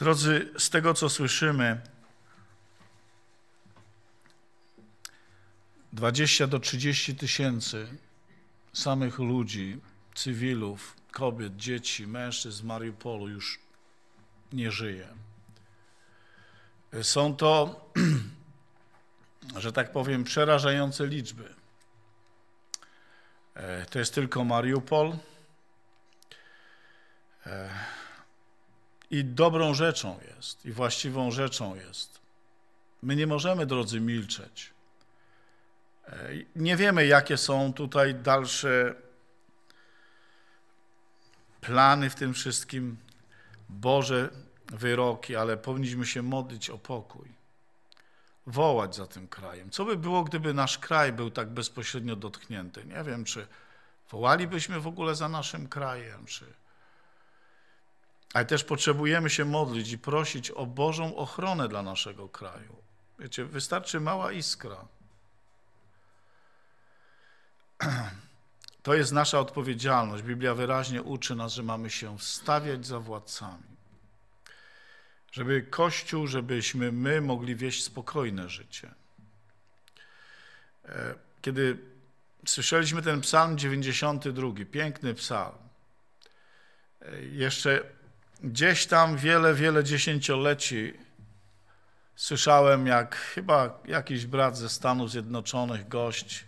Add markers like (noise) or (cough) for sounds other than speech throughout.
Drodzy, z tego co słyszymy, 20 do 30 tysięcy samych ludzi, cywilów, kobiet, dzieci, mężczyzn z Mariupolu już nie żyje. Są to, (clears throat) że tak powiem, przerażające liczby. E, to jest tylko Mariupol. I dobrą rzeczą jest, i właściwą rzeczą jest. My nie możemy, drodzy, milczeć. E, nie wiemy, jakie są tutaj dalsze plany w tym wszystkim, Boże wyroki, ale powinniśmy się modlić o pokój, wołać za tym krajem. Co by było, gdyby nasz kraj był tak bezpośrednio dotknięty? Nie wiem, czy wołalibyśmy w ogóle za naszym krajem, czy. Ale też potrzebujemy się modlić i prosić o Bożą ochronę dla naszego kraju. Wiecie, wystarczy mała iskra. (clears throat) To jest nasza odpowiedzialność. Biblia wyraźnie uczy nas, że mamy się wstawiać za władcami. Żeby Kościół, żebyśmy my mogli wieść spokojne życie. E, kiedy słyszeliśmy ten psalm 92, piękny psalm, e, jeszcze gdzieś tam wiele, wiele dziesięcioleci słyszałem, jak chyba jakiś brat ze Stanów Zjednoczonych, gość,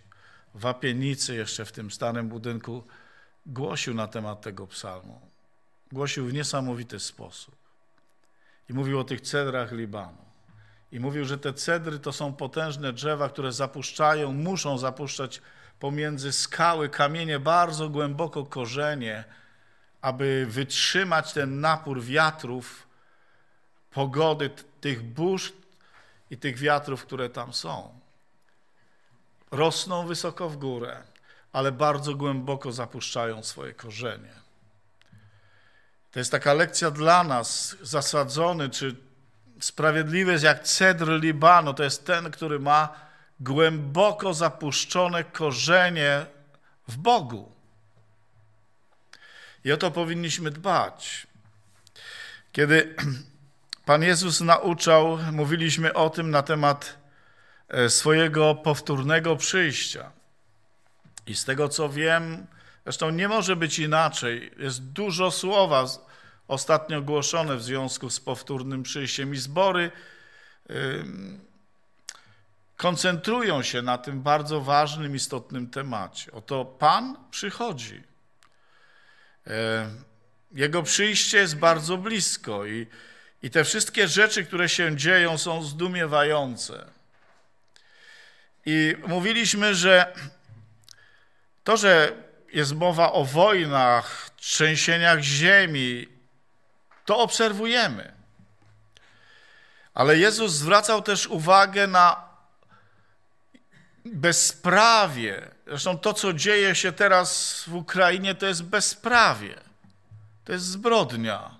w Apienicy, jeszcze w tym starym budynku, głosił na temat tego psalmu. Głosił w niesamowity sposób. I mówił o tych cedrach Libanu. I mówił, że te cedry to są potężne drzewa, które zapuszczają, muszą zapuszczać pomiędzy skały, kamienie, bardzo głęboko korzenie, aby wytrzymać ten napór wiatrów, pogody, tych burz i tych wiatrów, które tam są rosną wysoko w górę, ale bardzo głęboko zapuszczają swoje korzenie. To jest taka lekcja dla nas, zasadzony czy sprawiedliwy jest jak cedr Libanu, to jest ten, który ma głęboko zapuszczone korzenie w Bogu. I o to powinniśmy dbać. Kiedy (clears throat) Pan Jezus nauczał, mówiliśmy o tym na temat E, swojego powtórnego przyjścia. I z tego co wiem, zresztą nie może być inaczej, jest dużo słowa ostatnio głoszone w związku z powtórnym przyjściem i zbory koncentrują się na tym bardzo ważnym, istotnym temacie. Oto Pan przychodzi. E, jego przyjście jest bardzo blisko i, i te wszystkie rzeczy, które się dzieją, są zdumiewające. I mówiliśmy, że to, że jest mowa o wojnach, trzęsieniach ziemi, to obserwujemy. Ale Jezus zwracał też uwagę na bezprawie. Zresztą to, co dzieje się teraz w Ukrainie, to jest bezprawie. To jest zbrodnia.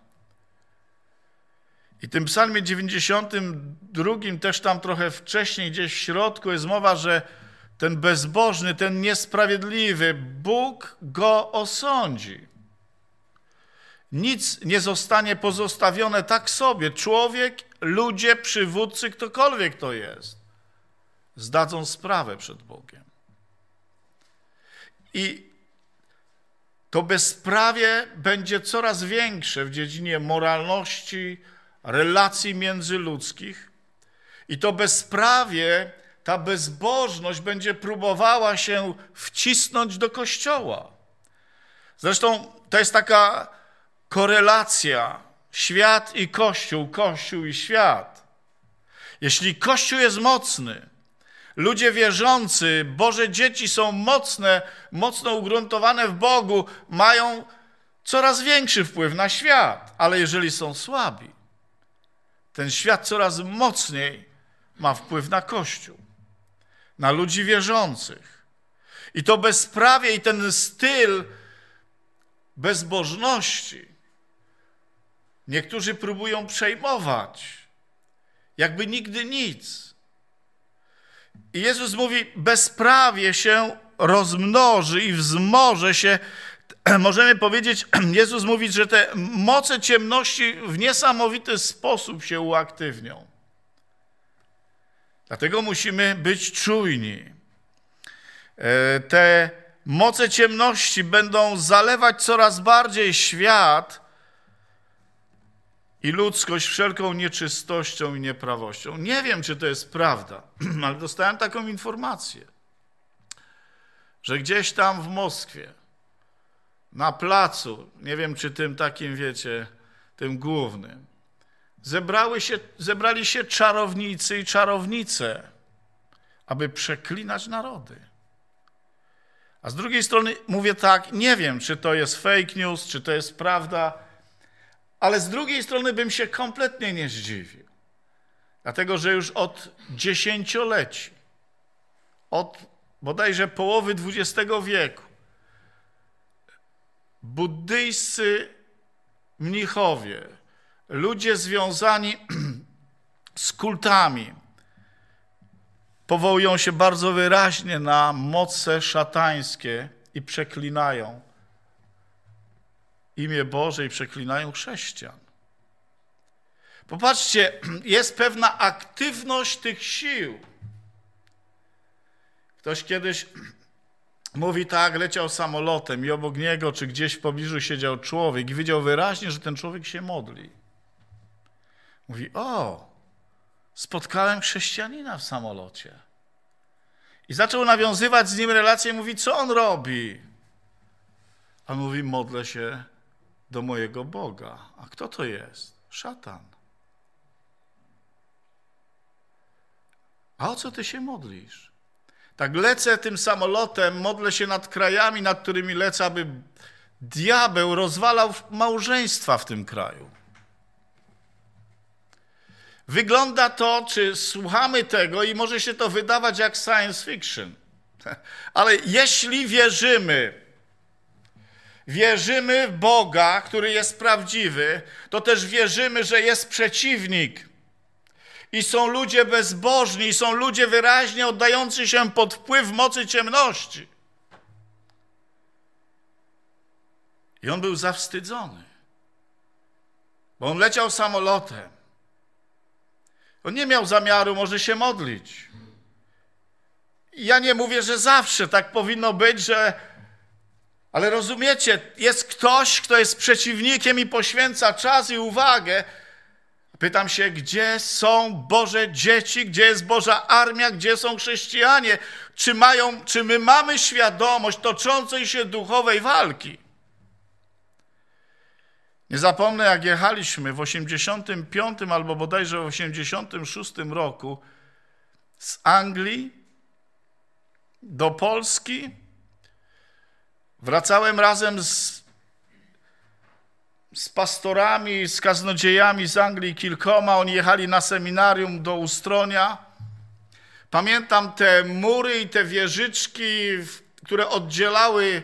I tym psalmie 92, też tam trochę wcześniej, gdzieś w środku jest mowa, że ten bezbożny, ten niesprawiedliwy, Bóg go osądzi. Nic nie zostanie pozostawione tak sobie. Człowiek, ludzie, przywódcy, ktokolwiek to jest, zdadzą sprawę przed Bogiem. I to bezprawie będzie coraz większe w dziedzinie moralności, relacji międzyludzkich i to bezprawie, ta bezbożność będzie próbowała się wcisnąć do Kościoła. Zresztą to jest taka korelacja świat i Kościół, Kościół i świat. Jeśli Kościół jest mocny, ludzie wierzący, Boże dzieci są mocne, mocno ugruntowane w Bogu, mają coraz większy wpływ na świat, ale jeżeli są słabi, ten świat coraz mocniej ma wpływ na Kościół, na ludzi wierzących. I to bezprawie i ten styl bezbożności niektórzy próbują przejmować, jakby nigdy nic. I Jezus mówi: bezprawie się rozmnoży i wzmoże się (clears throat) możemy powiedzieć, (clears throat) Jezus mówi, że te moce ciemności w niesamowity sposób się uaktywnią. Dlatego musimy być czujni. E, te moce ciemności będą zalewać coraz bardziej świat i ludzkość wszelką nieczystością i nieprawością. Nie wiem, czy to jest prawda, (clears throat) ale dostałem taką informację, że gdzieś tam w Moskwie, na placu, nie wiem, czy tym takim, wiecie, tym głównym, zebrały się, zebrali się czarownicy i czarownice, aby przeklinać narody. A z drugiej strony mówię tak, nie wiem, czy to jest fake news, czy to jest prawda, ale z drugiej strony bym się kompletnie nie zdziwił. Dlatego, że już od dziesięcioleci, od bodajże połowy XX wieku, buddyjscy mnichowie, ludzie związani (clears throat) z kultami, powołują się bardzo wyraźnie na moce szatańskie i przeklinają imię Boże i przeklinają chrześcijan. Popatrzcie, (clears throat) jest pewna aktywność tych sił. Ktoś kiedyś (clears throat) mówi tak, leciał samolotem i obok niego czy gdzieś w pobliżu siedział człowiek i widział wyraźnie, że ten człowiek się modli. Mówi, o, spotkałem chrześcijanina w samolocie. I zaczął nawiązywać z nim relację, mówi, co on robi? A mówi, modlę się do mojego Boga. A kto to jest? Szatan. A o co ty się modlisz? Tak lecę tym samolotem, modlę się nad krajami, nad którymi lecę, aby diabeł rozwalał małżeństwa w tym kraju. Wygląda to, czy słuchamy tego i może się to wydawać jak science fiction. (laughs) Ale jeśli wierzymy, wierzymy w Boga, który jest prawdziwy, to też wierzymy, że jest przeciwnik. I są ludzie bezbożni, i są ludzie wyraźnie oddający się pod wpływ mocy ciemności. I on był zawstydzony, bo on leciał samolotem. On nie miał zamiaru może się modlić. Ja nie mówię, że zawsze tak powinno być, że. Ale rozumiecie, jest ktoś, kto jest przeciwnikiem i poświęca czas i uwagę. Pytam się, gdzie są Boże dzieci, gdzie jest Boża armia, gdzie są chrześcijanie? Czy, mają, czy my mamy świadomość toczącej się duchowej walki? Nie zapomnę, jak jechaliśmy w 85 albo bodajże w 86 roku z Anglii do Polski. Wracałem razem z, z pastorami, z kaznodziejami z Anglii kilkoma. Oni jechali na seminarium do Ustronia. Pamiętam te mury i te wieżyczki, które oddzielały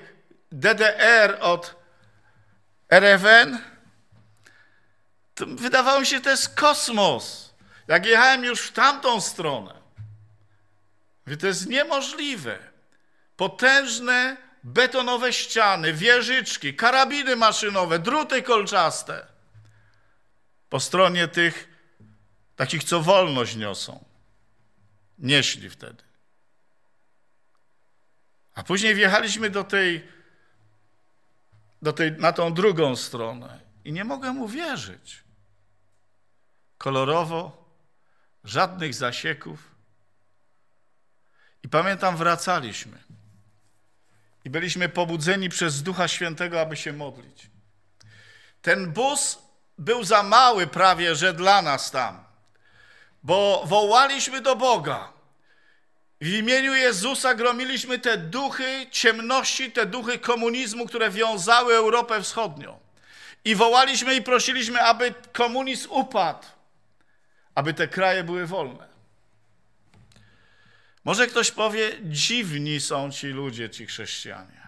DDR od RFN to wydawało mi się, że to jest kosmos. Jak jechałem już w tamtą stronę, to jest niemożliwe. Potężne betonowe ściany, wieżyczki, karabiny maszynowe, druty kolczaste. Po stronie tych takich, co wolność niosą. Nieśli wtedy. A później wjechaliśmy do tej, do tej, na tą drugą stronę i nie mogłem uwierzyć kolorowo, żadnych zasieków. I pamiętam, wracaliśmy i byliśmy pobudzeni przez Ducha Świętego, aby się modlić. Ten bus był za mały prawie, że dla nas tam, bo wołaliśmy do Boga. W imieniu Jezusa gromiliśmy te duchy ciemności, te duchy komunizmu, które wiązały Europę Wschodnią. I wołaliśmy i prosiliśmy, aby komunizm upadł aby te kraje były wolne. Może ktoś powie, dziwni są ci ludzie, ci chrześcijanie.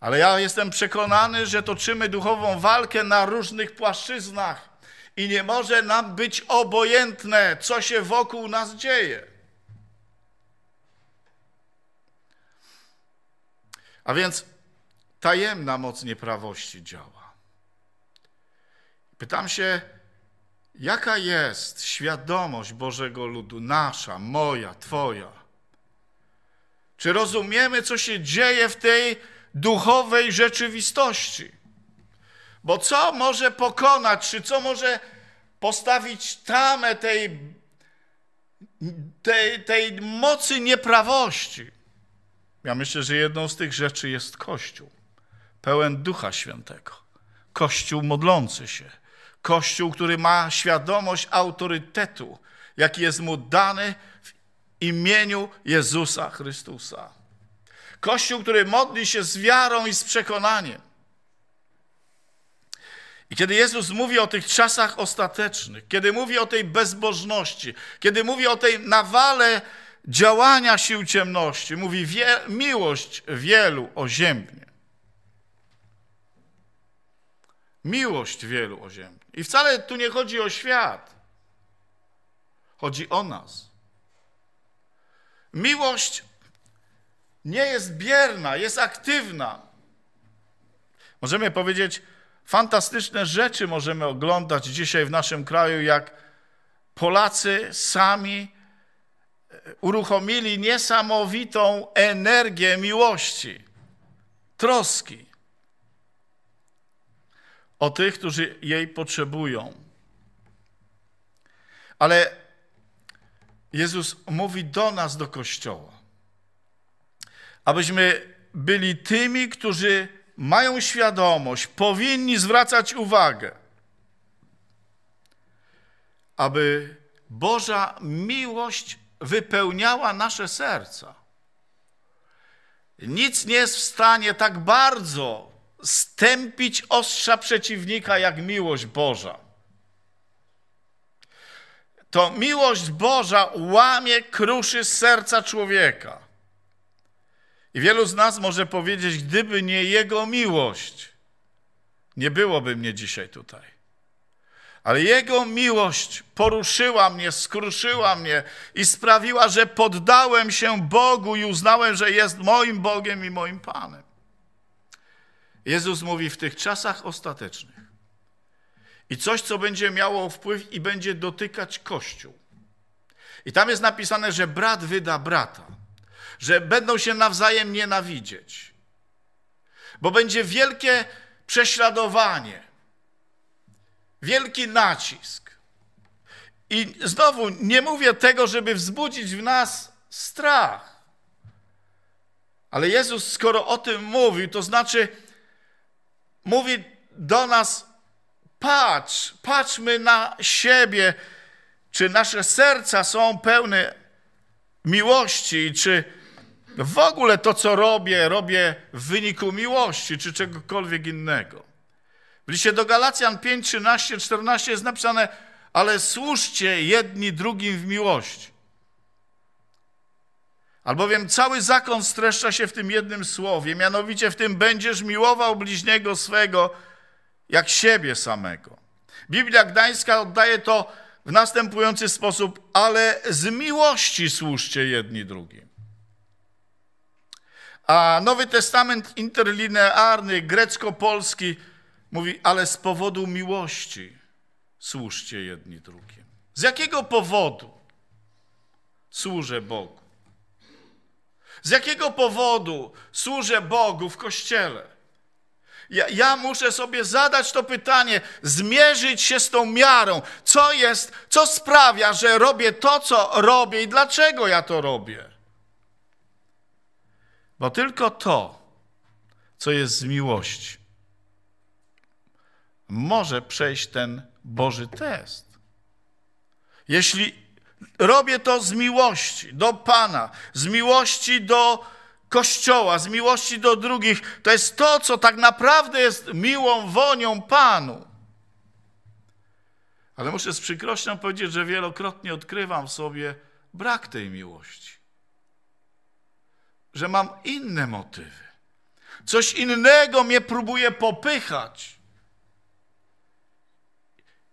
Ale ja jestem przekonany, że toczymy duchową walkę na różnych płaszczyznach i nie może nam być obojętne, co się wokół nas dzieje. A więc tajemna moc nieprawości działa. Pytam się, jaka jest świadomość Bożego ludu, nasza, moja, Twoja? Czy rozumiemy, co się dzieje w tej duchowej rzeczywistości? Bo co może pokonać, czy co może postawić tamę tej, tej, tej mocy nieprawości? Ja myślę, że jedną z tych rzeczy jest Kościół, pełen Ducha Świętego. Kościół modlący się. Kościół, który ma świadomość autorytetu, jaki jest mu dany w imieniu Jezusa Chrystusa. Kościół, który modli się z wiarą i z przekonaniem. I kiedy Jezus mówi o tych czasach ostatecznych, kiedy mówi o tej bezbożności, kiedy mówi o tej nawale działania sił ciemności, mówi wie, miłość wielu oziębnie. Miłość wielu oziębnie. I wcale tu nie chodzi o świat. Chodzi o nas. Miłość nie jest bierna, jest aktywna. Możemy powiedzieć, fantastyczne rzeczy możemy oglądać dzisiaj w naszym kraju, jak Polacy sami uruchomili niesamowitą energię miłości, troski o tych, którzy jej potrzebują. Ale Jezus mówi do nas, do Kościoła, abyśmy byli tymi, którzy mają świadomość, powinni zwracać uwagę, aby Boża miłość wypełniała nasze serca. Nic nie jest w stanie tak bardzo stępić ostrza przeciwnika jak miłość Boża. To miłość Boża łamie, kruszy serca człowieka. I wielu z nas może powiedzieć, gdyby nie Jego miłość, nie byłoby mnie dzisiaj tutaj. Ale Jego miłość poruszyła mnie, skruszyła mnie i sprawiła, że poddałem się Bogu i uznałem, że jest moim Bogiem i moim Panem. Jezus mówi w tych czasach ostatecznych i coś, co będzie miało wpływ i będzie dotykać Kościół. I tam jest napisane, że brat wyda brata, że będą się nawzajem nienawidzieć, bo będzie wielkie prześladowanie wielki nacisk. I znowu nie mówię tego, żeby wzbudzić w nas strach. Ale Jezus, skoro o tym mówił, to znaczy mówi do nas: patrz, patrzmy na siebie, czy nasze serca są pełne miłości, czy w ogóle to, co robię, robię w wyniku miłości, czy czegokolwiek innego. W liście do Galacjan 5, 13, 14 jest napisane, ale służcie jedni drugim w miłości. Albowiem cały zakon streszcza się w tym jednym słowie, mianowicie w tym będziesz miłował bliźniego swego jak siebie samego. Biblia Gdańska oddaje to w następujący sposób, ale z miłości służcie jedni drugim. A Nowy Testament interlinearny, grecko-polski, Mówi, ale z powodu miłości służcie jedni drugim. Z jakiego powodu służę Bogu? Z jakiego powodu służę Bogu w kościele? Ja, ja, muszę sobie zadać to pytanie, zmierzyć się z tą miarą. Co jest, co sprawia, że robię to, co robię i dlaczego ja to robię? Bo tylko to, co jest z miłości, może przejść ten Boży test. Jeśli robię to z miłości do Pana, z miłości do Kościoła, z miłości do drugich, to jest to, co tak naprawdę jest miłą wonią Panu. Ale muszę z przykrością powiedzieć, że wielokrotnie odkrywam w sobie brak tej miłości. Że mam inne motywy. Coś innego mnie próbuje popychać.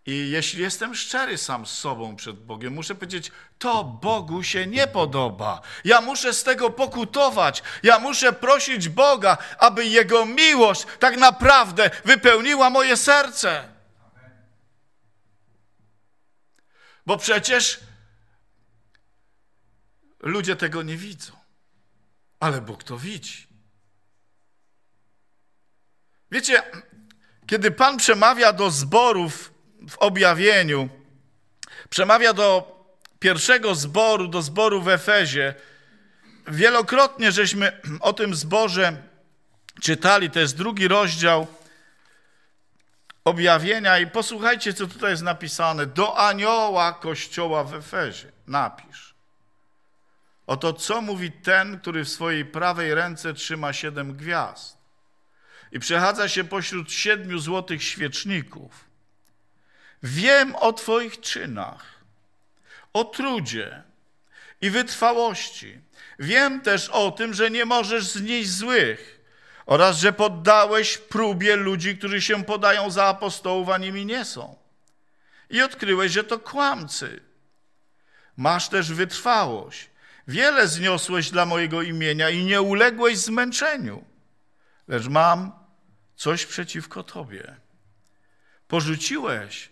I jeśli jestem szczery sam z sobą przed Bogiem, muszę powiedzieć, to Bogu się nie podoba. Ja muszę z tego pokutować. Ja muszę prosić Boga, aby Jego miłość tak naprawdę wypełniła moje serce. Bo przecież ludzie tego nie widzą, ale Bóg to widzi. Wiecie, kiedy Pan przemawia do zborów w objawieniu, przemawia do pierwszego zboru, do zboru w Efezie, wielokrotnie żeśmy (clears throat) o tym zborze czytali, to jest drugi rozdział objawienia i posłuchajcie, co tutaj jest napisane. Do anioła kościoła w Efezie napisz. Oto co mówi ten, który w swojej prawej ręce trzyma siedem gwiazd i przechadza się pośród siedmiu złotych świeczników. Wiem o Twoich czynach, o trudzie i wytrwałości. Wiem też o tym, że nie możesz znieść złych oraz że poddałeś próbie ludzi, którzy się podają za apostołów, a nimi nie są. I odkryłeś, że to kłamcy. Masz też wytrwałość. Wiele zniosłeś dla mojego imienia i nie uległeś zmęczeniu. Lecz mam coś przeciwko tobie. Porzuciłeś,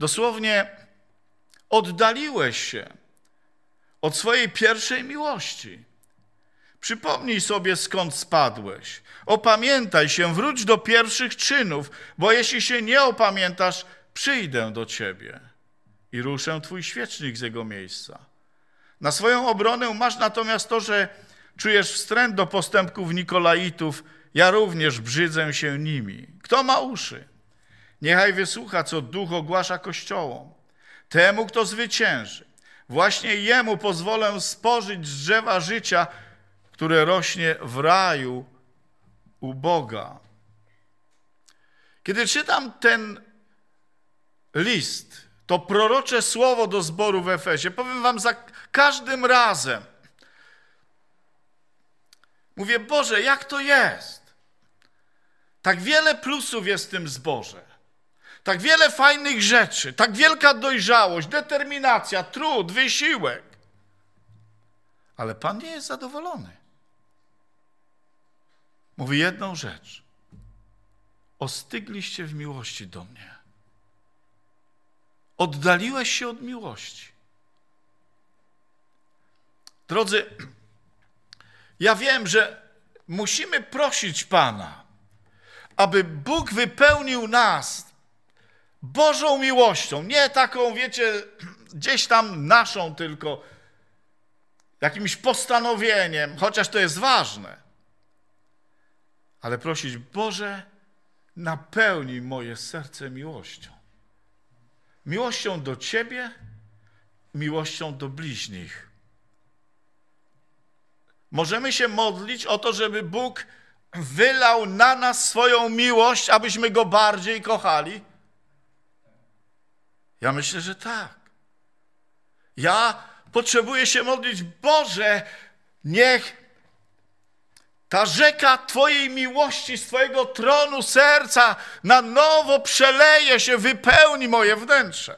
dosłownie oddaliłeś się od swojej pierwszej miłości. Przypomnij sobie, skąd spadłeś. Opamiętaj się, wróć do pierwszych czynów, bo jeśli się nie opamiętasz, przyjdę do ciebie i ruszę twój świecznik z jego miejsca. Na swoją obronę masz natomiast to, że czujesz wstręt do postępków Nikolaitów, ja również brzydzę się nimi. Kto ma uszy? Niechaj wysłucha, co duch ogłasza kościołom. Temu, kto zwycięży, właśnie jemu pozwolę spożyć z drzewa życia, które rośnie w raju u Boga. Kiedy czytam ten list, to prorocze słowo do zboru w Efesie, powiem wam za każdym razem, mówię, Boże, jak to jest? Tak wiele plusów jest w tym zborze. Tak wiele fajnych rzeczy, tak wielka dojrzałość, determinacja, trud, wysiłek. Ale Pan nie jest zadowolony. Mówi jedną rzecz. Ostygliście w miłości do mnie. Oddaliłeś się od miłości. Drodzy, ja wiem, że musimy prosić Pana, aby Bóg wypełnił nas Bożą miłością, nie taką, wiecie, gdzieś tam naszą tylko, jakimś postanowieniem, chociaż to jest ważne. Ale prosić, Boże, napełnij moje serce miłością. Miłością do Ciebie, miłością do bliźnich. Możemy się modlić o to, żeby Bóg wylał na nas swoją miłość, abyśmy Go bardziej kochali? Ja myślę, że tak. Ja potrzebuję się modlić, Boże, niech ta rzeka Twojej miłości z Twojego tronu serca na nowo przeleje się, wypełni moje wnętrze.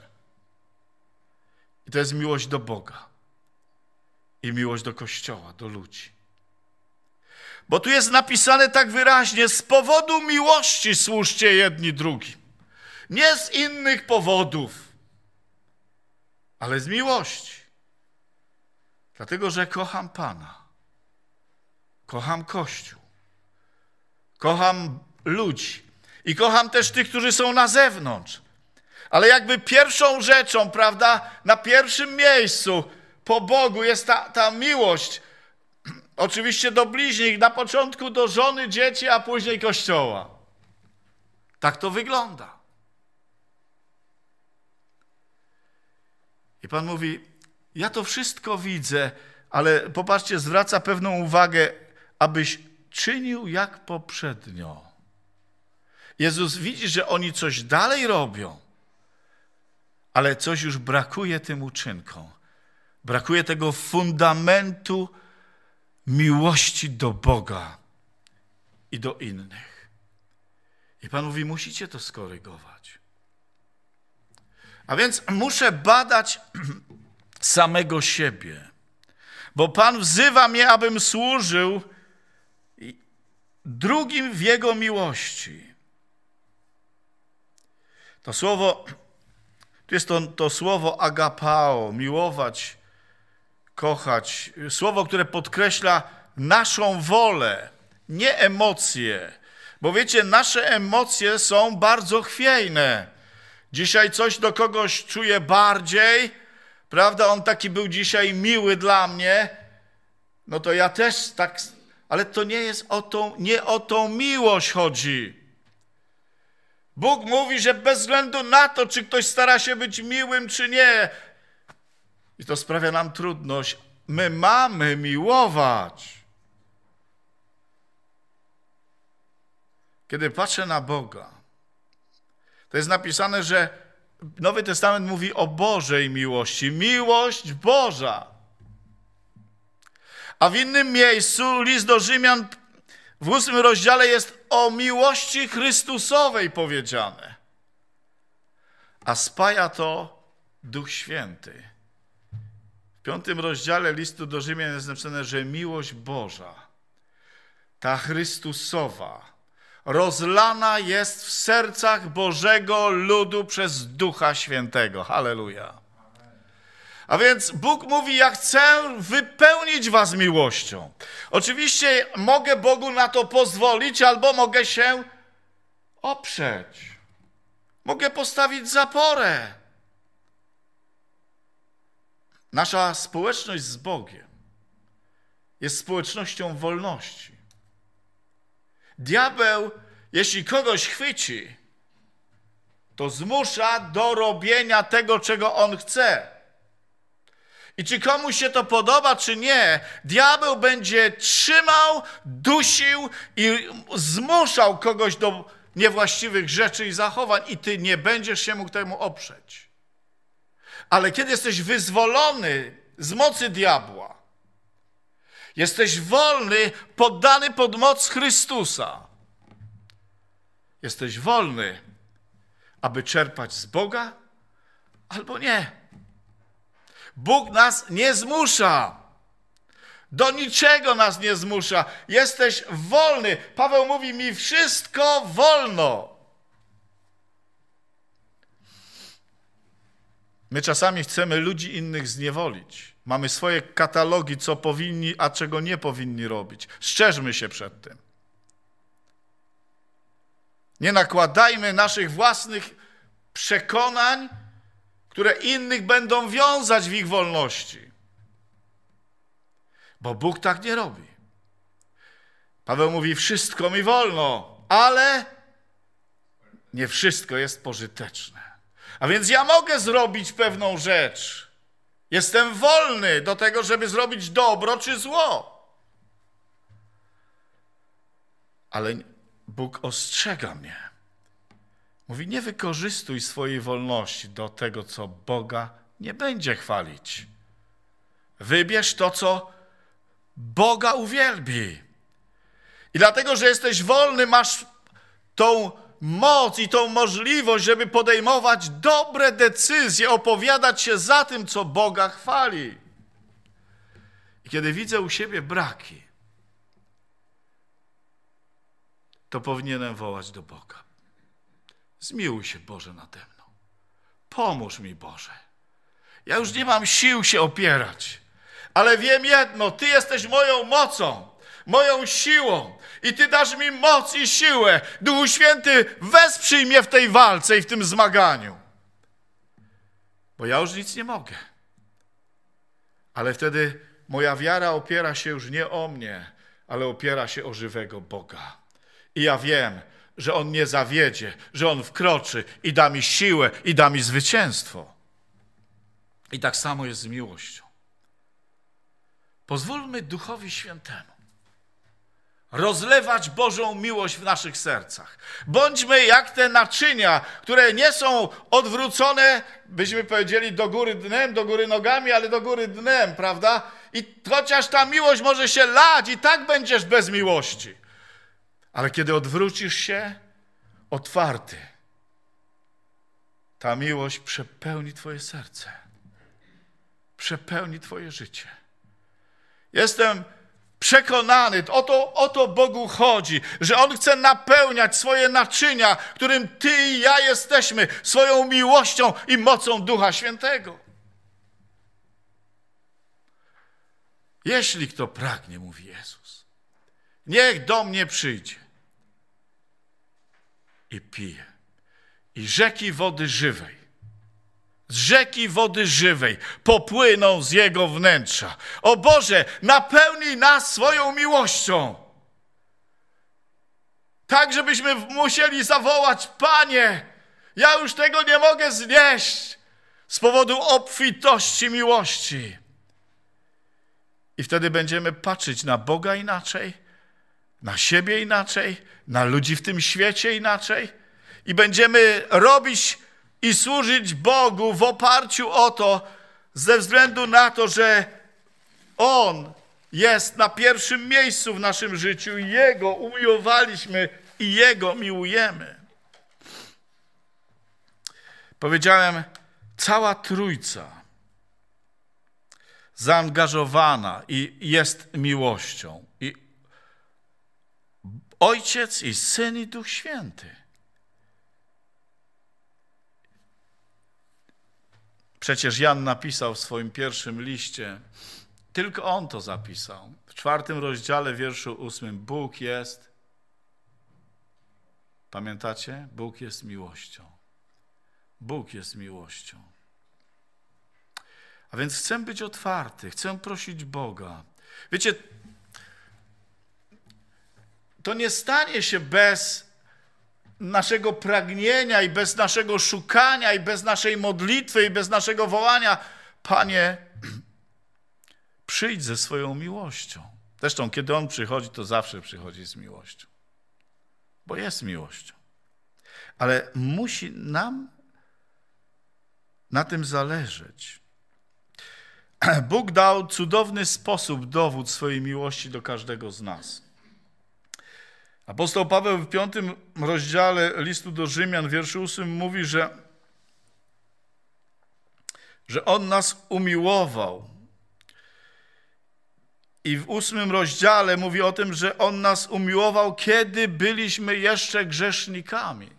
I to jest miłość do Boga i miłość do Kościoła, do ludzi. Bo tu jest napisane tak wyraźnie: z powodu miłości służcie jedni drugim. Nie z innych powodów, ale z miłości. Dlatego, że kocham Pana. Kocham Kościół. Kocham ludzi. I kocham też tych, którzy są na zewnątrz. Ale jakby pierwszą rzeczą, prawda, na pierwszym miejscu po Bogu jest ta, ta miłość. (clears throat) Oczywiście do bliźnich, na początku do żony, dzieci, a później Kościoła. Tak to wygląda. I Pan mówi: Ja to wszystko widzę, ale popatrzcie, zwraca pewną uwagę, abyś czynił jak poprzednio. Jezus widzi, że oni coś dalej robią, ale coś już brakuje tym uczynkom. Brakuje tego fundamentu miłości do Boga i do innych. I Pan mówi: Musicie to skorygować. A więc muszę badać (clears throat) samego siebie, bo Pan wzywa mnie, abym służył drugim w Jego miłości. To słowo, (clears throat) tu jest to, to słowo agapao, miłować, kochać. Słowo, które podkreśla naszą wolę, nie emocje. Bo wiecie, nasze emocje są bardzo chwiejne. Dzisiaj coś do kogoś czuję bardziej, prawda? On taki był dzisiaj miły dla mnie, no to ja też tak, ale to nie jest o tą, nie o tą miłość chodzi. Bóg mówi, że bez względu na to, czy ktoś stara się być miłym, czy nie, i to sprawia nam trudność, my mamy miłować. Kiedy patrzę na Boga, to jest napisane, że Nowy Testament mówi o Bożej miłości. Miłość Boża. A w innym miejscu list do Rzymian w ósmym rozdziale jest o miłości Chrystusowej powiedziane. A spaja to Duch Święty. W piątym rozdziale listu do Rzymian jest napisane, że miłość Boża, ta Chrystusowa, rozlana jest w sercach Bożego ludu przez Ducha Świętego. Halleluja. A więc Bóg mówi: Ja chcę wypełnić Was miłością. Oczywiście mogę Bogu na to pozwolić, albo mogę się oprzeć. Mogę postawić zaporę. Nasza społeczność z Bogiem jest społecznością wolności. Diabeł, jeśli kogoś chwyci, to zmusza do robienia tego, czego on chce. I czy komuś się to podoba, czy nie, diabeł będzie trzymał, dusił i zmuszał kogoś do niewłaściwych rzeczy i zachowań, i ty nie będziesz się mógł temu oprzeć. Ale kiedy jesteś wyzwolony z mocy diabła, jesteś wolny, poddany pod moc Chrystusa, jesteś wolny, aby czerpać z Boga albo nie. Bóg nas nie zmusza. Do niczego nas nie zmusza. Jesteś wolny. Paweł mówi mi: wszystko wolno. My czasami chcemy ludzi innych zniewolić. Mamy swoje katalogi, co powinni, a czego nie powinni robić. Szczerzmy się przed tym. Nie nakładajmy naszych własnych przekonań które innych będą wiązać w ich wolności. Bo Bóg tak nie robi. Paweł mówi: Wszystko mi wolno, ale nie wszystko jest pożyteczne. A więc ja mogę zrobić pewną rzecz. Jestem wolny do tego, żeby zrobić dobro czy zło. Ale Bóg ostrzega mnie. Mówi, nie wykorzystuj swojej wolności do tego, co Boga nie będzie chwalić. Wybierz to, co Boga uwielbi. I dlatego, że jesteś wolny, masz tą moc i tą możliwość, żeby podejmować dobre decyzje, opowiadać się za tym, co Boga chwali. I kiedy widzę u siebie braki, to powinienem wołać do Boga. Zmiłuj się, Boże, nade mną. Pomóż mi, Boże. Ja już nie mam sił się opierać, ale wiem jedno: Ty jesteś moją mocą, moją siłą i Ty dasz mi moc i siłę. Duchu Święty, wesprzyj mnie w tej walce i w tym zmaganiu. Bo ja już nic nie mogę. Ale wtedy moja wiara opiera się już nie o mnie, ale opiera się o żywego Boga. I ja wiem, że On nie zawiedzie, że On wkroczy i da mi siłę i da mi zwycięstwo. I tak samo jest z miłością. Pozwólmy Duchowi Świętemu rozlewać Bożą miłość w naszych sercach. Bądźmy jak te naczynia, które nie są odwrócone, byśmy powiedzieli, do góry dnem, do góry nogami, ale do góry dnem, prawda? I chociaż ta miłość może się lać, i tak będziesz bez miłości. Ale kiedy odwrócisz się, otwarty, ta miłość przepełni Twoje serce, przepełni Twoje życie. Jestem przekonany, o to, o to Bogu chodzi, że On chce napełniać swoje naczynia, którym Ty i ja jesteśmy, swoją miłością i mocą Ducha Świętego. Jeśli kto pragnie, mówi Jezus, niech do mnie przyjdzie i pije. I rzeki wody żywej, z rzeki wody żywej popłyną z jego wnętrza. O Boże, napełnij nas swoją miłością. Tak, żebyśmy musieli zawołać: Panie, ja już tego nie mogę znieść z powodu obfitości miłości. I wtedy będziemy patrzeć na Boga inaczej, na siebie inaczej, na ludzi w tym świecie inaczej i będziemy robić i służyć Bogu w oparciu o to, ze względu na to, że On jest na pierwszym miejscu w naszym życiu i Jego umiłowaliśmy i Jego miłujemy. Powiedziałem, cała Trójca zaangażowana i jest miłością. I Ojciec i Syn i Duch Święty. Przecież Jan napisał w swoim pierwszym liście, tylko on to zapisał. W czwartym rozdziale, wierszu ósmym, Bóg jest, pamiętacie? Bóg jest miłością. Bóg jest miłością. A więc chcę być otwarty, chcę prosić Boga. Wiecie, to nie stanie się bez naszego pragnienia i bez naszego szukania i bez naszej modlitwy i bez naszego wołania, Panie, (clears throat) przyjdź ze swoją miłością. Zresztą, kiedy On przychodzi, to zawsze przychodzi z miłością, bo jest miłością. Ale musi nam na tym zależeć. (clears throat) Bóg dał cudowny sposób, dowód swojej miłości do każdego z nas. Apostoł Paweł w piątym rozdziale listu do Rzymian, wierszu ósmym mówi, że, że On nas umiłował. I w ósmym rozdziale mówi o tym, że On nas umiłował, kiedy byliśmy jeszcze grzesznikami.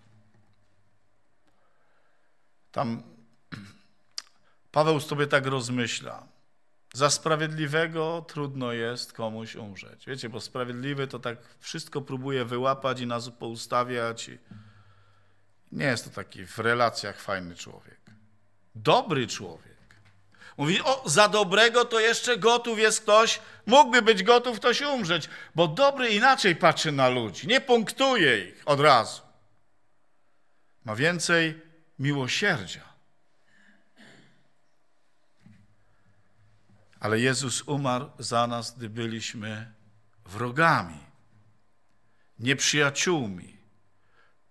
Tam Paweł sobie tak rozmyśla. Za sprawiedliwego trudno jest komuś umrzeć. Wiecie, bo sprawiedliwy to tak wszystko próbuje wyłapać i nas poustawiać. Nie jest to taki w relacjach fajny człowiek. Dobry człowiek. Mówi, o, za dobrego to jeszcze gotów jest ktoś, mógłby być gotów ktoś umrzeć, bo dobry inaczej patrzy na ludzi, nie punktuje ich od razu. Ma więcej miłosierdzia. Ale Jezus umarł za nas, gdy byliśmy wrogami, nieprzyjaciółmi,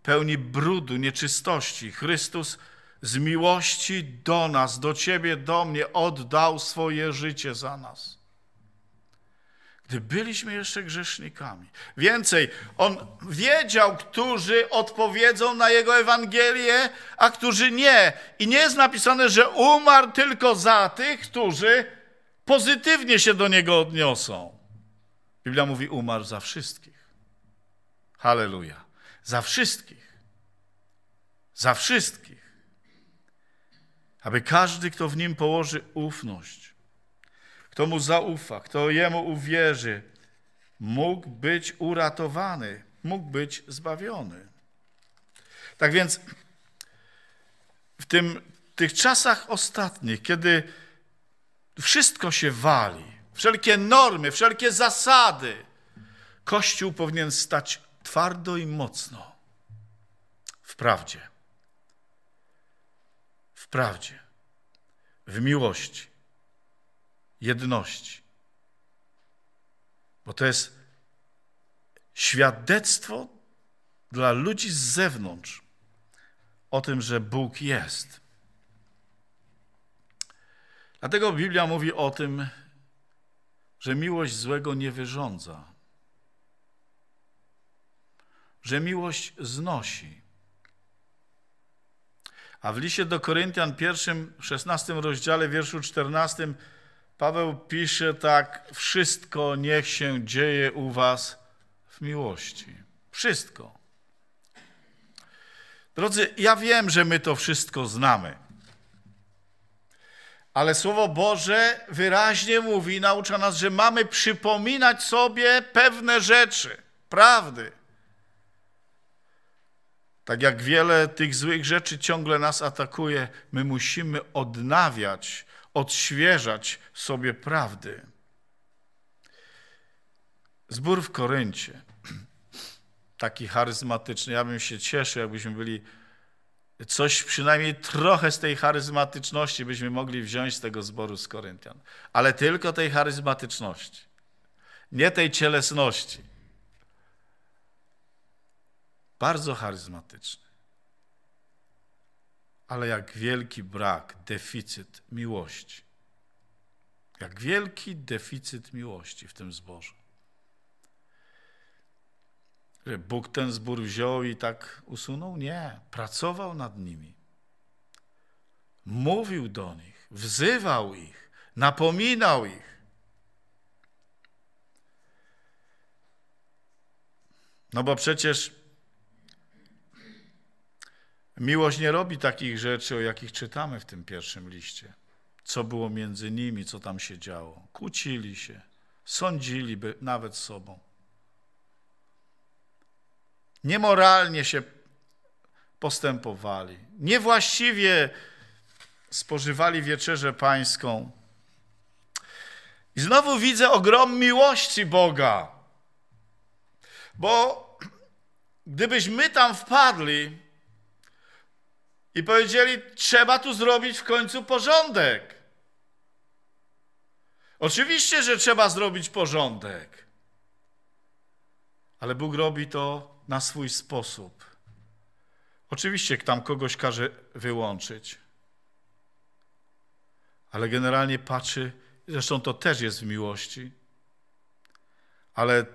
pełni brudu, nieczystości. Chrystus z miłości do nas, do Ciebie, do mnie oddał swoje życie za nas. Gdy byliśmy jeszcze grzesznikami. Więcej, On wiedział, którzy odpowiedzą na Jego Ewangelię, a którzy nie. I nie jest napisane, że umarł tylko za tych, którzy pozytywnie się do niego odniosą. Biblia mówi: umarł za wszystkich. Halleluja. Za wszystkich. Za wszystkich. Aby każdy, kto w nim położy ufność, kto mu zaufa, kto jemu uwierzy, mógł być uratowany, mógł być zbawiony. Tak więc w tym, tych czasach ostatnich, kiedy wszystko się wali, wszelkie normy, wszelkie zasady. Kościół powinien stać twardo i mocno w prawdzie. W prawdzie, w miłości, jedności. Bo to jest świadectwo dla ludzi z zewnątrz o tym, że Bóg jest. Dlatego Biblia mówi o tym, że miłość złego nie wyrządza, że miłość znosi. A w liście do Koryntian, pierwszym, 16 rozdziale, wierszu 14, Paweł pisze tak: Wszystko niech się dzieje u Was w miłości. Wszystko. Drodzy, ja wiem, że my to wszystko znamy. Ale Słowo Boże wyraźnie mówi, naucza nas, że mamy przypominać sobie pewne rzeczy, prawdy. Tak jak wiele tych złych rzeczy ciągle nas atakuje, my musimy odnawiać, odświeżać sobie prawdy. Zbór w Koryncie, (clears throat) taki charyzmatyczny, ja bym się cieszył, jakbyśmy byli coś przynajmniej trochę z tej charyzmatyczności byśmy mogli wziąć z tego zboru z Koryntian. Ale tylko tej charyzmatyczności, nie tej cielesności. Bardzo charyzmatyczny. Ale jak wielki brak, deficyt miłości. Jak wielki deficyt miłości w tym zborze. Że Bóg ten zbór wziął i tak usunął? Nie. Pracował nad nimi. Mówił do nich, wzywał ich, napominał ich. No bo przecież miłość nie robi takich rzeczy, o jakich czytamy w tym pierwszym liście. Co było między nimi, co tam się działo. Kłócili się, sądzili nawet sobą niemoralnie się postępowali, niewłaściwie spożywali wieczerzę pańską. I znowu widzę ogrom miłości Boga. Bo gdybyśmy tam wpadli i powiedzieli, trzeba tu zrobić w końcu porządek. Oczywiście, że trzeba zrobić porządek. Ale Bóg robi to na swój sposób. Oczywiście tam kogoś każe wyłączyć, ale generalnie patrzy, zresztą to też jest w miłości, ale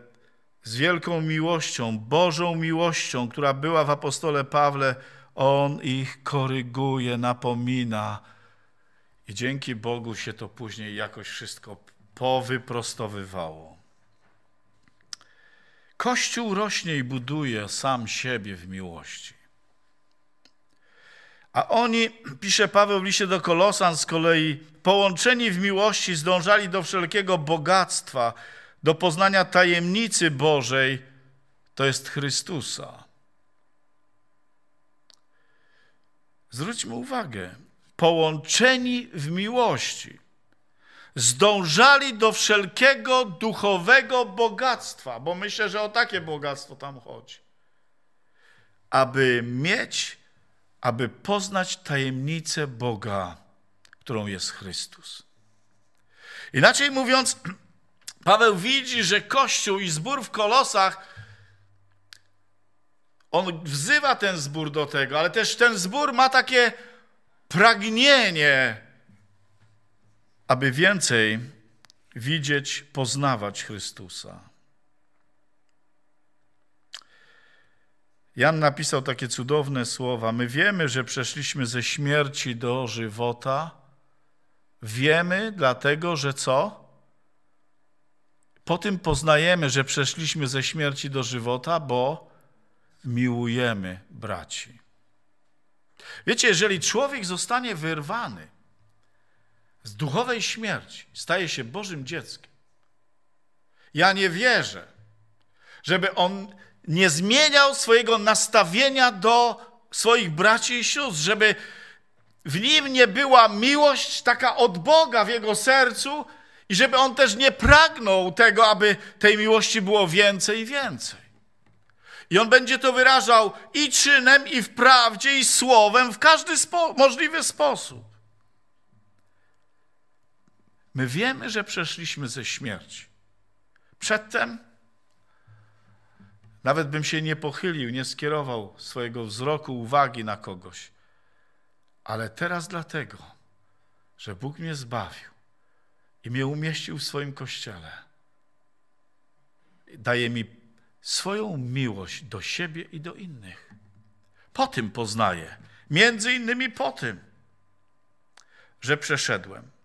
z wielką miłością, Bożą miłością, która była w apostole Pawle, on ich koryguje, napomina. I dzięki Bogu się to później jakoś wszystko powyprostowywało. Kościół rośnie i buduje sam siebie w miłości. A oni, pisze Paweł w liście do Kolosan, z kolei połączeni w miłości zdążali do wszelkiego bogactwa, do poznania tajemnicy Bożej, to jest Chrystusa. Zwróćmy uwagę, połączeni w miłości zdążali do wszelkiego duchowego bogactwa, bo myślę, że o takie bogactwo tam chodzi. Aby mieć, aby poznać tajemnicę Boga, którą jest Chrystus. Inaczej mówiąc, (clears throat) Paweł widzi, że Kościół i zbór w Kolosach, on wzywa ten zbór do tego, ale też ten zbór ma takie pragnienie, aby więcej widzieć, poznawać Chrystusa. Jan napisał takie cudowne słowa: My wiemy, że przeszliśmy ze śmierci do żywota. Wiemy dlatego, że co? Po tym poznajemy, że przeszliśmy ze śmierci do żywota, bo miłujemy braci. Wiecie, jeżeli człowiek zostanie wyrwany z duchowej śmierci staje się Bożym dzieckiem. Ja nie wierzę, żeby on nie zmieniał swojego nastawienia do swoich braci i sióstr, żeby w nim nie była miłość taka od Boga w jego sercu i żeby on też nie pragnął tego, aby tej miłości było więcej i więcej. I on będzie to wyrażał i czynem, i w prawdzie, i słowem, w każdy spo możliwy sposób. My wiemy, że przeszliśmy ze śmierci. Przedtem nawet bym się nie pochylił, nie skierował swojego wzroku, uwagi na kogoś. Ale teraz dlatego, że Bóg mnie zbawił i mnie umieścił w swoim kościele, daje mi swoją miłość do siebie i do innych. Po tym poznaję Między innymi po tym, że przeszedłem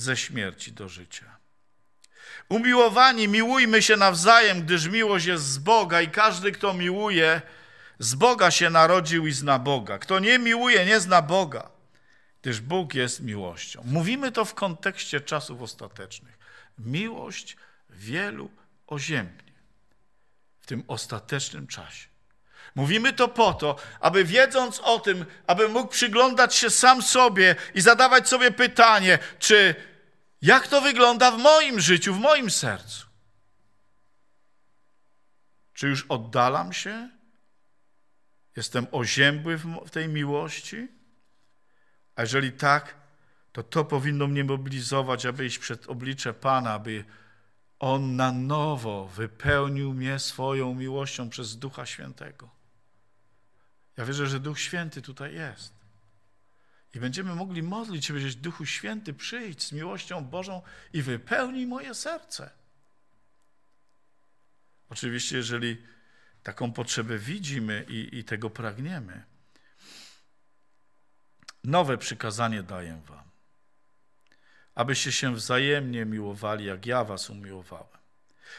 ze śmierci do życia. Umiłowani, miłujmy się nawzajem, gdyż miłość jest z Boga i każdy, kto miłuje, z Boga się narodził i zna Boga. Kto nie miłuje, nie zna Boga, gdyż Bóg jest miłością. Mówimy to w kontekście czasów ostatecznych. Miłość wielu oziębnie w tym ostatecznym czasie. Mówimy to po to, aby wiedząc o tym, aby mógł przyglądać się sam sobie i zadawać sobie pytanie, czy jak to wygląda w moim życiu, w moim sercu? Czy już oddalam się? Jestem oziębły w tej miłości? A jeżeli tak, to to powinno mnie mobilizować, aby iść przed oblicze Pana, aby On na nowo wypełnił mnie swoją miłością przez Ducha Świętego. Ja wierzę, że Duch Święty tutaj jest. I będziemy mogli modlić się, powiedzieć, Duchu Święty, przyjdź z miłością Bożą i wypełnij moje serce. Oczywiście, jeżeli taką potrzebę widzimy i, i tego pragniemy, nowe przykazanie daję wam, abyście się wzajemnie miłowali, jak ja was umiłowałem.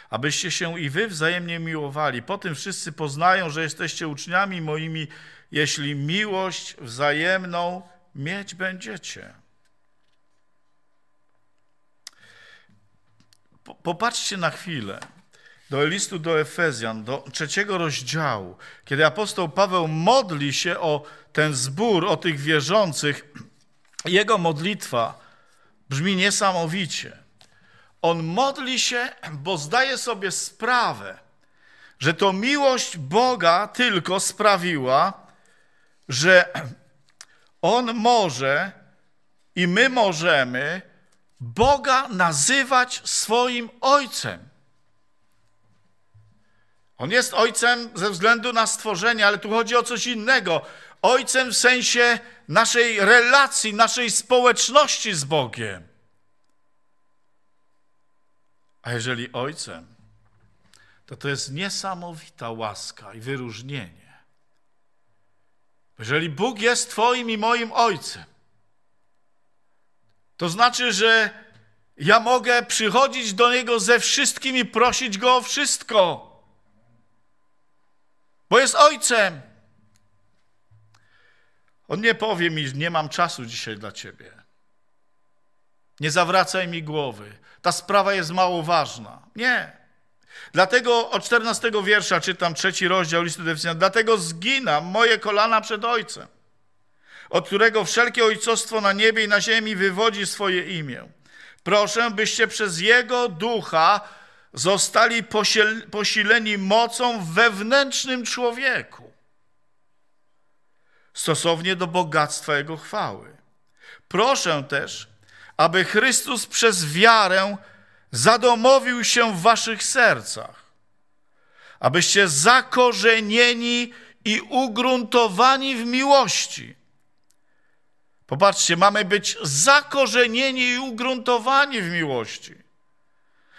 Abyście się i wy wzajemnie miłowali. Po tym wszyscy poznają, że jesteście uczniami moimi, jeśli miłość wzajemną mieć będziecie. Popatrzcie na chwilę do listu do Efezjan, do trzeciego rozdziału, kiedy apostoł Paweł modli się o ten zbór, o tych wierzących. Jego modlitwa brzmi niesamowicie. On modli się, bo zdaje sobie sprawę, że to miłość Boga tylko sprawiła, że on może i my możemy Boga nazywać swoim Ojcem. On jest Ojcem ze względu na stworzenie, ale tu chodzi o coś innego. Ojcem w sensie naszej relacji, naszej społeczności z Bogiem. A jeżeli Ojcem, to to jest niesamowita łaska i wyróżnienie. Jeżeli Bóg jest Twoim i moim Ojcem, to znaczy, że ja mogę przychodzić do Niego ze wszystkim i prosić Go o wszystko, bo jest Ojcem. On nie powie mi, nie mam czasu dzisiaj dla Ciebie. Nie zawracaj mi głowy. Ta sprawa jest mało ważna. Nie. Dlatego od 14 wiersza czytam trzeci rozdział listu do. Dlatego zginam moje kolana przed Ojcem, od którego wszelkie ojcostwo na niebie i na ziemi wywodzi swoje imię. Proszę, byście przez Jego ducha zostali posileni mocą w wewnętrznym człowieku, stosownie do bogactwa Jego chwały. Proszę też, aby Chrystus przez wiarę zadomowił się w waszych sercach, abyście zakorzenieni i ugruntowani w miłości. Popatrzcie, mamy być zakorzenieni i ugruntowani w miłości.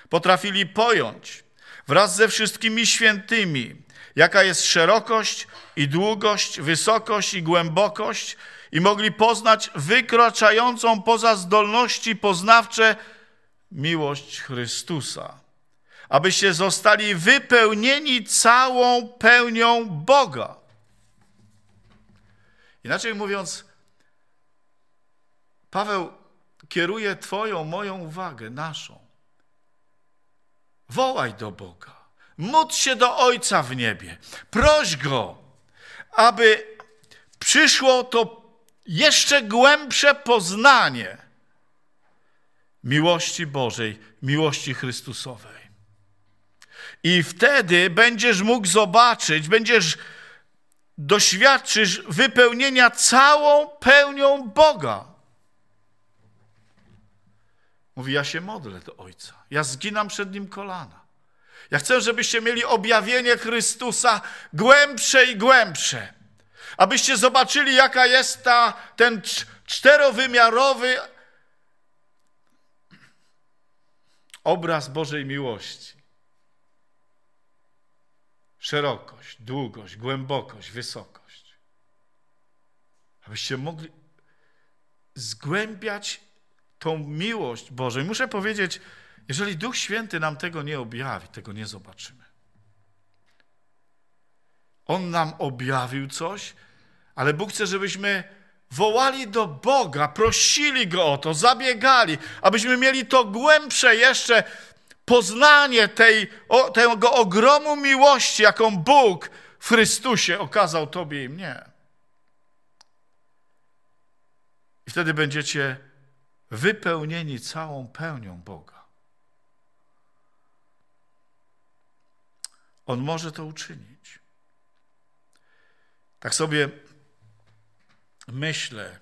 Potrafili pojąć wraz ze wszystkimi świętymi, jaka jest szerokość i długość, wysokość i głębokość, i mogli poznać wykraczającą poza zdolności poznawcze miłość Chrystusa, abyście zostali wypełnieni całą pełnią Boga. Inaczej mówiąc, Paweł kieruje Twoją, moją uwagę, naszą. Wołaj do Boga. Módl się do Ojca w niebie. Proś Go, aby przyszło to jeszcze głębsze poznanie miłości Bożej, miłości Chrystusowej. I wtedy będziesz mógł zobaczyć, będziesz doświadczysz wypełnienia całą pełnią Boga. Mówi, ja się modlę do Ojca. Ja zginam przed Nim kolana. Ja chcę, żebyście mieli objawienie Chrystusa głębsze i głębsze. Abyście zobaczyli, jaka jest ta, ten czterowymiarowy obraz Bożej miłości. Szerokość, długość, głębokość, wysokość. abyście mogli zgłębiać tą miłość Bożą. I muszę powiedzieć, jeżeli Duch Święty nam tego nie objawi, tego nie zobaczymy. On nam objawił coś, ale Bóg chce, żebyśmy wołali do Boga, prosili Go o to, zabiegali, abyśmy mieli to głębsze jeszcze poznanie tej, o, tego ogromu miłości, jaką Bóg w Chrystusie okazał Tobie i mnie. I wtedy będziecie wypełnieni całą pełnią Boga. On może to uczynić. Tak sobie myślę,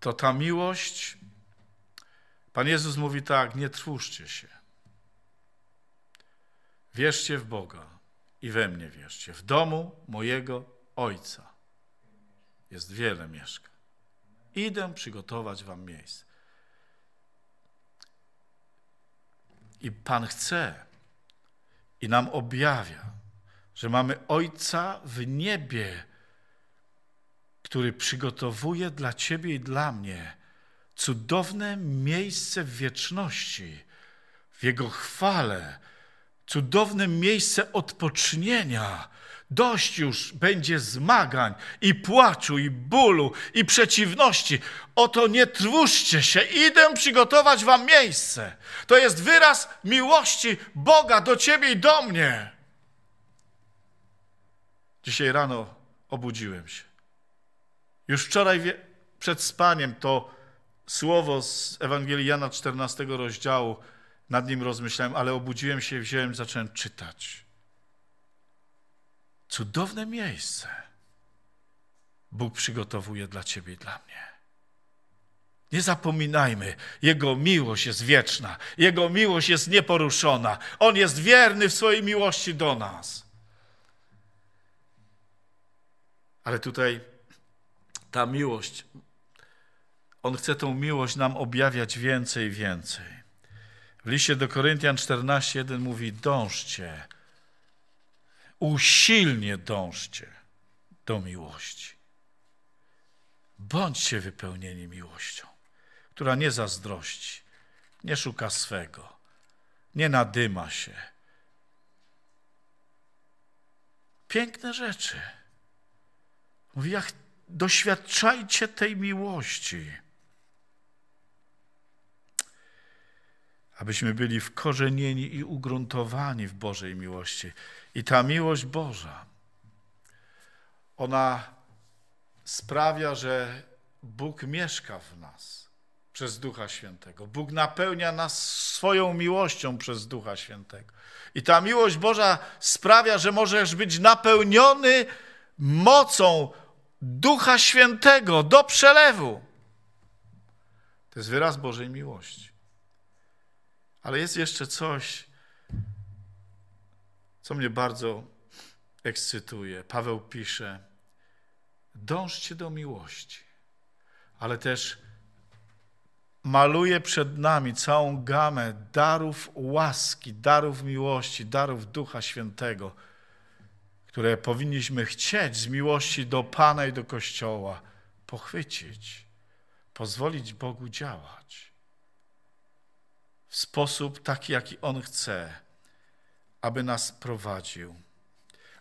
to ta miłość, Pan Jezus mówi tak, nie trwóżcie się. Wierzcie w Boga i we mnie wierzcie. W domu mojego Ojca jest wiele mieszkań. Idę przygotować wam miejsce. I Pan chce i nam objawia, że mamy Ojca w niebie, który przygotowuje dla Ciebie i dla mnie cudowne miejsce w wieczności, w Jego chwale, cudowne miejsce odpocznienia. Dość już będzie zmagań i płaczu, i bólu, i przeciwności. Oto nie trwóżcie się, idę przygotować wam miejsce. To jest wyraz miłości Boga do ciebie i do mnie. Dzisiaj rano obudziłem się. Już wczoraj przed spaniem to słowo z Ewangelii Jana 14 rozdziału nad nim rozmyślałem, ale obudziłem się, wziąłem, zacząłem czytać. Cudowne miejsce Bóg przygotowuje dla ciebie i dla mnie. Nie zapominajmy, Jego miłość jest wieczna, Jego miłość jest nieporuszona. On jest wierny w swojej miłości do nas. Ale tutaj ta miłość, On chce tą miłość nam objawiać więcej i więcej. W liście do Koryntian 14:1 mówi: dążcie, usilnie dążcie do miłości. Bądźcie wypełnieni miłością, która nie zazdrości, nie szuka swego, nie nadyma się. Piękne rzeczy. Mówi, jak doświadczajcie tej miłości. abyśmy byli wkorzenieni i ugruntowani w Bożej miłości. I ta miłość Boża, ona sprawia, że Bóg mieszka w nas przez Ducha Świętego. Bóg napełnia nas swoją miłością przez Ducha Świętego. I ta miłość Boża sprawia, że możesz być napełniony mocą Ducha Świętego do przelewu. To jest wyraz Bożej miłości. Ale jest jeszcze coś, co mnie bardzo ekscytuje. Paweł pisze: dążcie do miłości, ale też maluje przed nami całą gamę darów łaski, darów miłości, darów Ducha Świętego, które powinniśmy chcieć z miłości do Pana i do Kościoła pochwycić, pozwolić Bogu działać w sposób taki, jaki On chce, aby nas prowadził.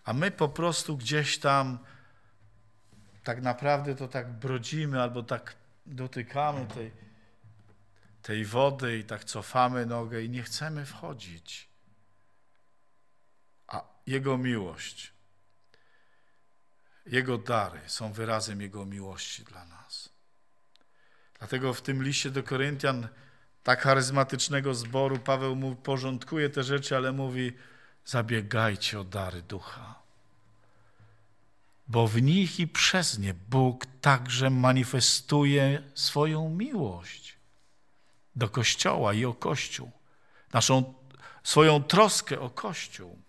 A my po prostu gdzieś tam tak naprawdę to tak brodzimy albo tak dotykamy tej, tej wody i tak cofamy nogę i nie chcemy wchodzić. A Jego miłość, Jego dary są wyrazem Jego miłości dla nas. Dlatego w tym liście do Koryntian tak charyzmatycznego zboru, Paweł mu porządkuje te rzeczy, ale mówi: zabiegajcie o dary ducha. Bo w nich i przez nie Bóg także manifestuje swoją miłość do Kościoła i o Kościół, naszą swoją troskę o Kościół.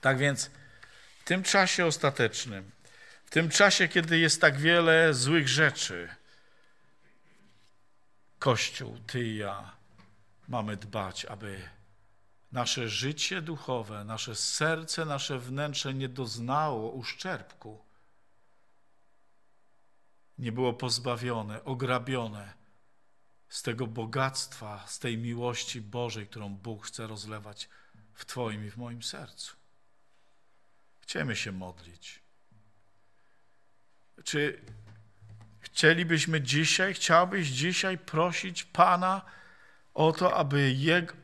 Tak więc w tym czasie ostatecznym, w tym czasie, kiedy jest tak wiele złych rzeczy, Kościół, Ty i ja mamy dbać, aby nasze życie duchowe, nasze serce, nasze wnętrze nie doznało uszczerbku. nie było pozbawione, ograbione z tego bogactwa, z tej miłości Bożej, którą Bóg chce rozlewać w Twoim i w moim sercu. Chcemy się modlić. Czy chcielibyśmy dzisiaj, chciałbyś dzisiaj prosić Pana o to, aby Jego,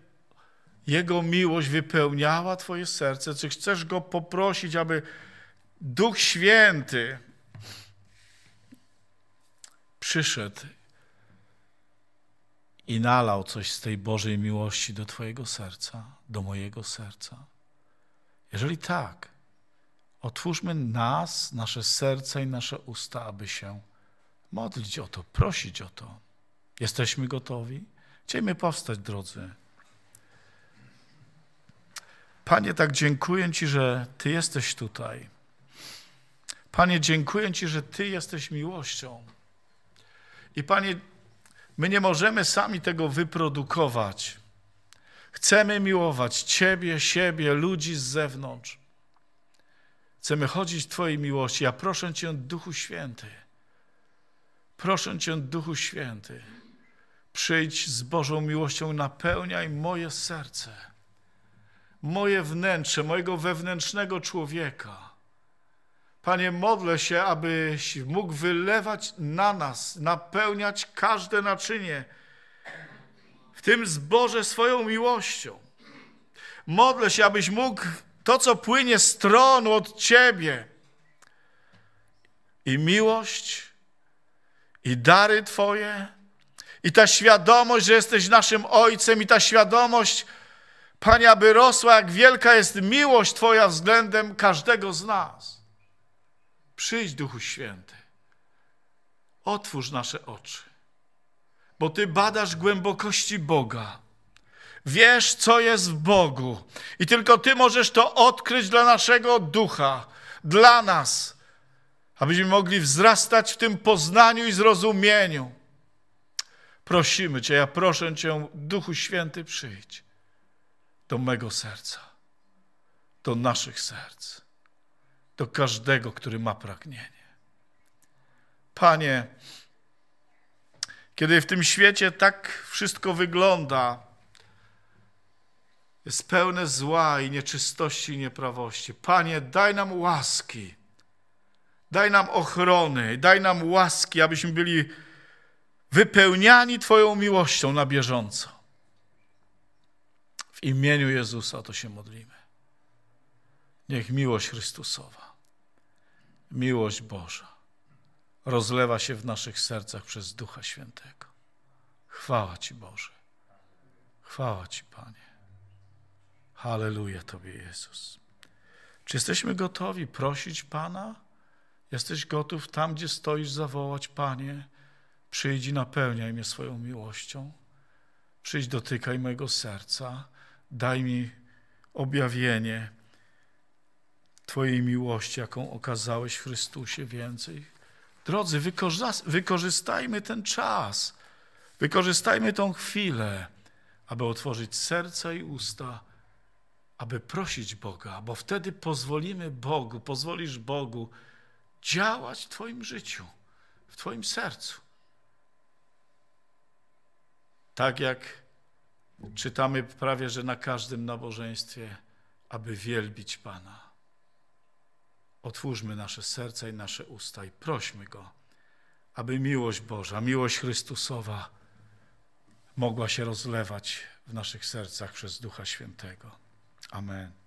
Jego miłość wypełniała Twoje serce? Czy chcesz Go poprosić, aby Duch Święty przyszedł i nalał coś z tej Bożej miłości do Twojego serca, do mojego serca? Jeżeli tak, otwórzmy nas, nasze serce i nasze usta, aby się modlić o to, prosić o to. Jesteśmy gotowi? Chcielibyśmy powstać, drodzy. Panie, tak dziękuję Ci, że Ty jesteś tutaj. Panie, dziękuję Ci, że Ty jesteś miłością. I Panie, my nie możemy sami tego wyprodukować. Chcemy miłować Ciebie, siebie, ludzi z zewnątrz. Chcemy chodzić w Twojej miłości. Ja proszę Cię, Duchu Święty, proszę Cię, Duchu Święty, przyjdź z Bożą miłością, napełniaj moje serce, moje wnętrze, mojego wewnętrznego człowieka. Panie, modlę się, abyś mógł wylewać na nas, napełniać każde naczynie, w tym zboże swoją miłością. Modlę się, abyś mógł to, co płynie z tronu od Ciebie. I miłość, i dary Twoje, i ta świadomość, że jesteś naszym Ojcem, i ta świadomość, Panie, aby rosła, jak wielka jest miłość Twoja względem każdego z nas. Przyjdź, Duchu Święty, otwórz nasze oczy, bo Ty badasz głębokości Boga. Wiesz, co jest w Bogu. I tylko Ty możesz to odkryć dla naszego ducha, dla nas, abyśmy mogli wzrastać w tym poznaniu i zrozumieniu. Prosimy Cię, ja proszę Cię, Duchu Święty, przyjdź do mego serca, do naszych serc, do każdego, który ma pragnienie. Panie, kiedy w tym świecie tak wszystko wygląda, jest pełne zła i nieczystości i nieprawości. Panie, daj nam łaski, daj nam ochrony, daj nam łaski, abyśmy byli wypełniani Twoją miłością na bieżąco. W imieniu Jezusa to się modlimy. Niech miłość Chrystusowa, miłość Boża rozlewa się w naszych sercach przez Ducha Świętego. Chwała Ci Boże. Chwała Ci, Panie. Halleluja Tobie, Jezus. Czy jesteśmy gotowi prosić Pana? Jesteś gotów tam, gdzie stoisz, zawołać, Panie, przyjdź i napełniaj mnie swoją miłością. Przyjdź, dotykaj mojego serca, daj mi objawienie Twojej miłości, jaką okazałeś w Chrystusie więcej. Drodzy, wykorzystajmy ten czas, wykorzystajmy tą chwilę, aby otworzyć serca i usta aby prosić Boga, bo wtedy pozwolimy Bogu, pozwolisz Bogu działać w Twoim życiu, w Twoim sercu. Tak jak czytamy prawie, że na każdym nabożeństwie, aby wielbić Pana. Otwórzmy nasze serca i nasze usta i prośmy Go, aby miłość Boża, miłość Chrystusowa mogła się rozlewać w naszych sercach przez Ducha Świętego. Amen.